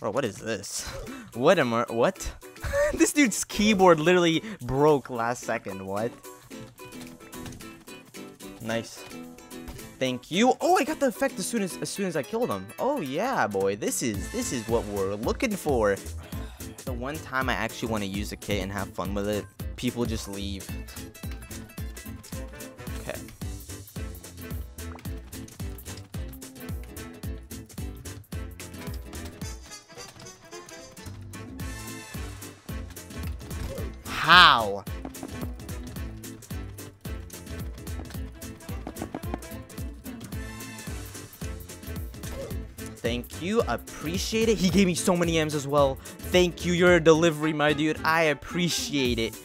Bro, what is this? What am I- what? this dude's keyboard literally broke last second, what? Nice. Thank you. Oh, I got the effect as soon as as soon as I killed him. Oh yeah, boy. This is this is what we're looking for. The one time I actually want to use a kit and have fun with it, people just leave. How? Thank you. Appreciate it. He gave me so many M's as well. Thank you. You're a delivery, my dude. I appreciate it.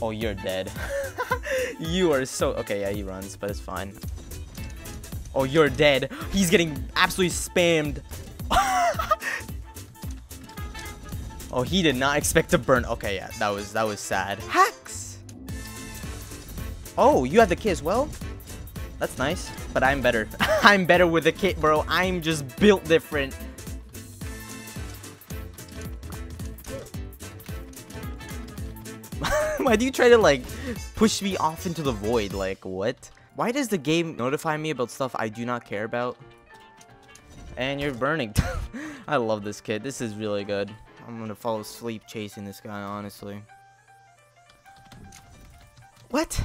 Oh, you're dead. you are so... Okay, yeah, he runs, but it's fine. Oh, you're dead. He's getting absolutely spammed. Oh, he did not expect to burn. Okay, yeah, that was that was sad. Hacks. Oh, you have the kit as well? That's nice, but I'm better. I'm better with the kit, bro. I'm just built different. Why do you try to, like, push me off into the void? Like, what? Why does the game notify me about stuff I do not care about? And you're burning. I love this kid. This is really good. I'm gonna fall asleep chasing this guy, honestly. What?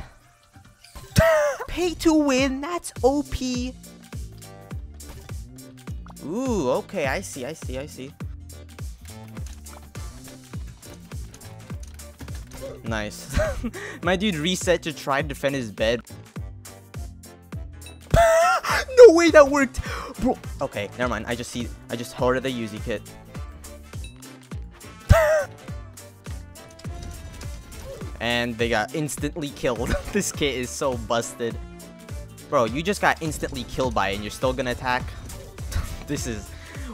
Pay to win, that's OP. Ooh, okay, I see, I see, I see. Nice. My dude reset to try to defend his bed. no way that worked! Bro, okay, never mind. I just see, I just hoarded the Yuzi kit. And they got instantly killed. this kit is so busted. Bro, you just got instantly killed by it and you're still gonna attack? this is...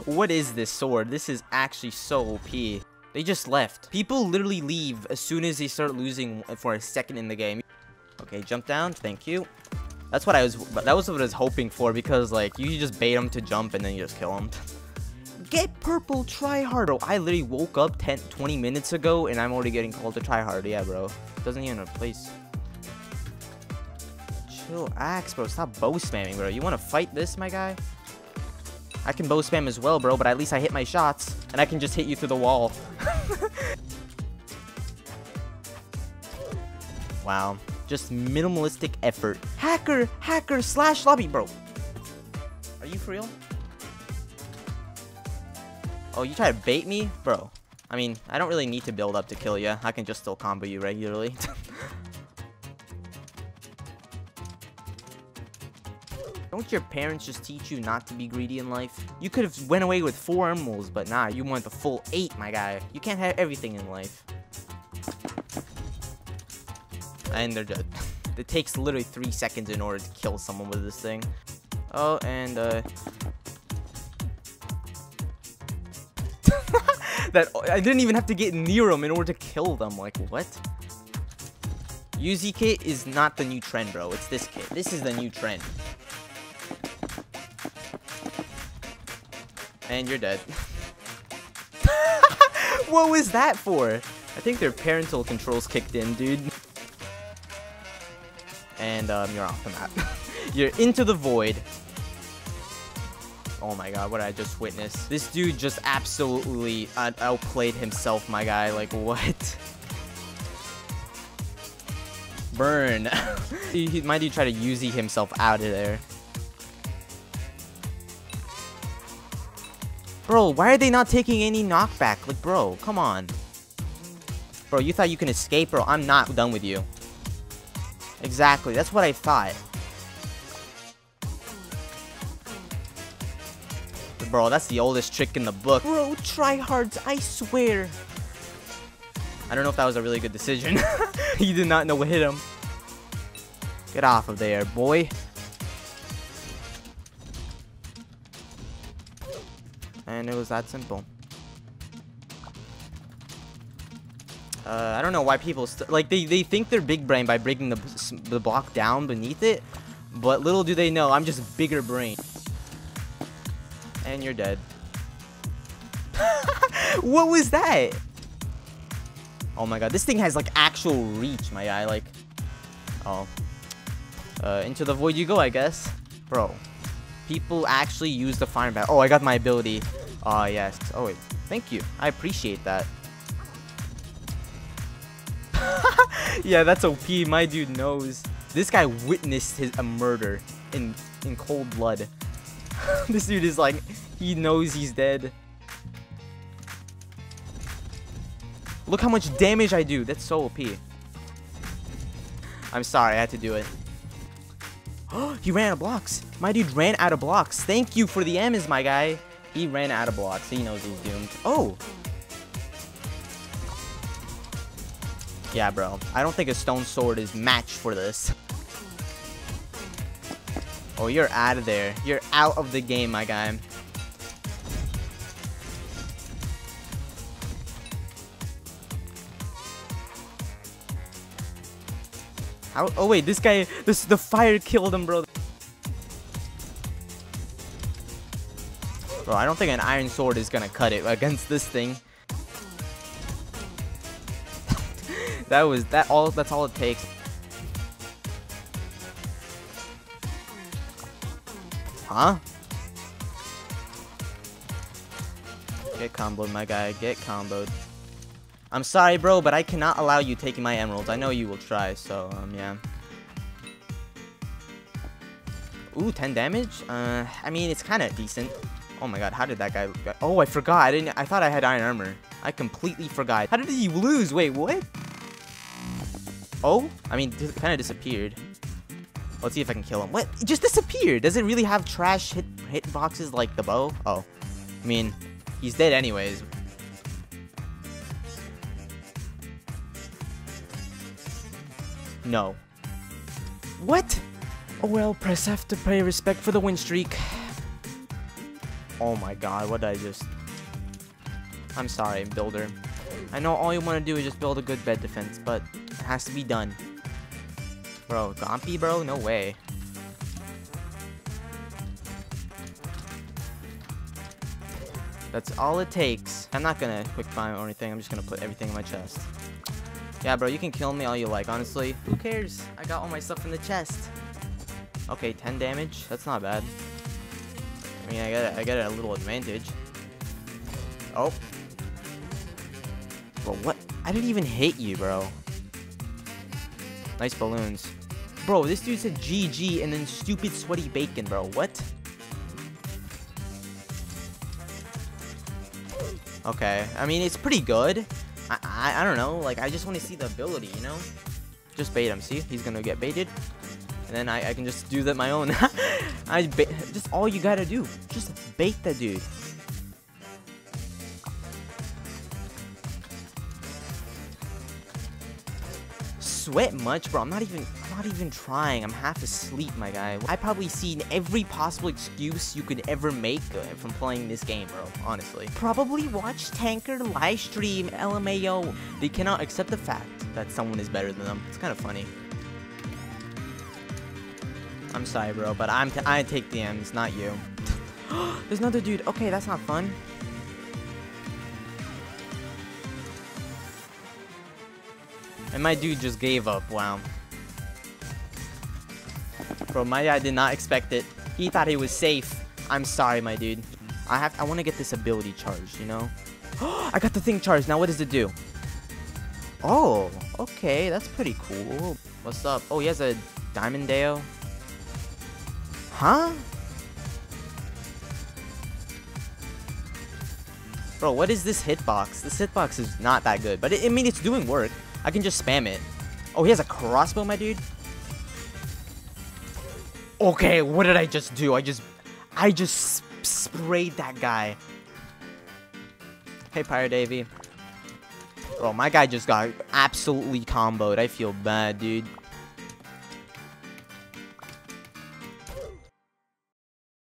What is this sword? This is actually so OP. They just left. People literally leave as soon as they start losing for a second in the game. Okay, jump down. Thank you. That's what I was... That was what I was hoping for because, like, you just bait them to jump and then you just kill them. Get purple, try harder. I literally woke up 10, 20 minutes ago and I'm already getting called to try hard. Yeah, bro. Doesn't even replace. Chill, axe, bro. Stop bow spamming, bro. You want to fight this, my guy? I can bow spam as well, bro, but at least I hit my shots. And I can just hit you through the wall. wow. Just minimalistic effort. Hacker, hacker, slash lobby, bro. Are you for real? Oh, you try to bait me? Bro. I mean, I don't really need to build up to kill you. I can just still combo you regularly. Don't your parents just teach you not to be greedy in life? You could have went away with four emeralds, but nah, you want the full eight, my guy. You can't have everything in life. And they're dead. it takes literally three seconds in order to kill someone with this thing. Oh, and uh... that I didn't even have to get near them in order to kill them. Like, what? Yuzi kit is not the new trend, bro. It's this kit. This is the new trend. And you're dead. what was that for? I think their parental controls kicked in, dude. And um, you're off the map. you're into the void. Oh my god, what did I just witness? This dude just absolutely out outplayed himself, my guy. Like, what? Burn. he, he, my dude to Yuzi himself out of there. Bro, why are they not taking any knockback? Like, bro, come on. Bro, you thought you can escape? Bro, I'm not done with you. Exactly, that's what I thought. Bro, that's the oldest trick in the book. Bro, tryhards, I swear. I don't know if that was a really good decision. he did not know what hit him. Get off of there, boy. And it was that simple. Uh, I don't know why people like they they think they're big brain by breaking the the block down beneath it, but little do they know I'm just bigger brain. And you're dead. what was that? Oh my god, this thing has like actual reach, my guy. Like, oh. Uh, into the void you go, I guess. Bro, people actually use the fire bat. Oh, I got my ability. Ah, uh, yes. Oh, wait. Thank you. I appreciate that. yeah, that's OP. My dude knows. This guy witnessed his a murder in in cold blood. this dude is like, he knows he's dead. Look how much damage I do. That's so OP. I'm sorry, I had to do it. Oh, he ran out of blocks. My dude ran out of blocks. Thank you for the M's, my guy. He ran out of blocks. He knows he's doomed. Oh. Yeah, bro. I don't think a stone sword is matched for this. Oh, you're out of there. You're out of the game, my guy. How? Oh wait, this guy, this the fire killed him, bro. Bro, I don't think an iron sword is gonna cut it against this thing. that was that all. That's all it takes. Huh? Get comboed, my guy. Get comboed. I'm sorry, bro, but I cannot allow you taking my emeralds. I know you will try, so, um, yeah. Ooh, 10 damage? Uh, I mean, it's kind of decent. Oh my god, how did that guy... Oh, I forgot. I didn't... I thought I had iron armor. I completely forgot. How did he lose? Wait, what? Oh? I mean, it kind of disappeared. Let's see if I can kill him. What? It just disappeared. Does it really have trash hit, hit boxes like the bow? Oh. I mean, he's dead anyways. No. What? Oh well, press F to pay respect for the win streak. Oh my god, what did I just... I'm sorry, builder. I know all you want to do is just build a good bed defense, but it has to be done. Bro, Gompy, bro? No way. That's all it takes. I'm not gonna quick find or anything. I'm just gonna put everything in my chest. Yeah, bro, you can kill me all you like, honestly. Who cares? I got all my stuff in the chest. Okay, 10 damage. That's not bad. I mean, I got I got a little advantage. Oh. Bro, what? I didn't even hit you, bro. Nice balloons. Bro, this dude said GG and then stupid sweaty bacon, bro. What? Okay. I mean, it's pretty good. I, I, I don't know. Like, I just want to see the ability, you know? Just bait him. See? He's going to get baited. And then I, I can just do that my own. I Just all you got to do. Just bait the dude. Sweat much, bro. I'm not even I'm not even trying. I'm half asleep, my guy. I probably seen every possible excuse you could ever make uh, from playing this game, bro. Honestly. Probably watch Tanqr live stream LMAO. They cannot accept the fact that someone is better than them. It's kind of funny. I'm sorry, bro, but I'm t I take the M's, not you. There's another dude. Okay, that's not fun. And my dude just gave up. Wow. Bro, my guy did not expect it. He thought he was safe. I'm sorry, my dude. I have I want to get this ability charged, you know? I got the thing charged. Now what does it do? Oh, okay. That's pretty cool. What's up? Oh, he has a Diamond Dao. Huh? Bro, what is this hitbox? This hitbox is not that good, but it, I mean, it's doing work. I can just spam it. Oh, he has a crossbow, my dude? Okay, what did I just do? I just... I just sprayed that guy. Hey, Pirate Davey. Bro, my guy just got absolutely comboed. I feel bad, dude.